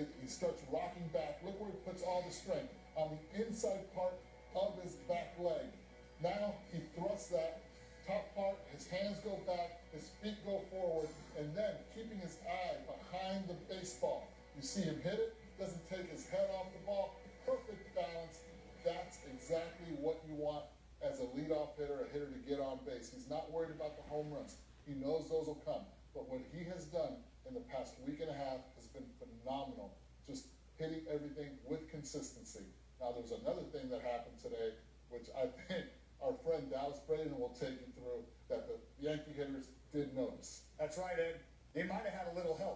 he, he starts rocking back. Look where he puts all the strength on the inside part of his back leg. Now he thrusts that top part, his hands go back, his feet go forward, and then keeping his eye behind the baseball. You see him hit it, doesn't take his head off the ball, perfect balance. That's exactly what you want as a leadoff hitter, a hitter to get on base. He's not worried about the home runs. He knows those will come. But what he has done in the past week and a half hitting everything with consistency. Now, there's another thing that happened today, which I think our friend Dallas Braden will take you through, that the Yankee hitters did notice. That's right, Ed. They might have had a little help.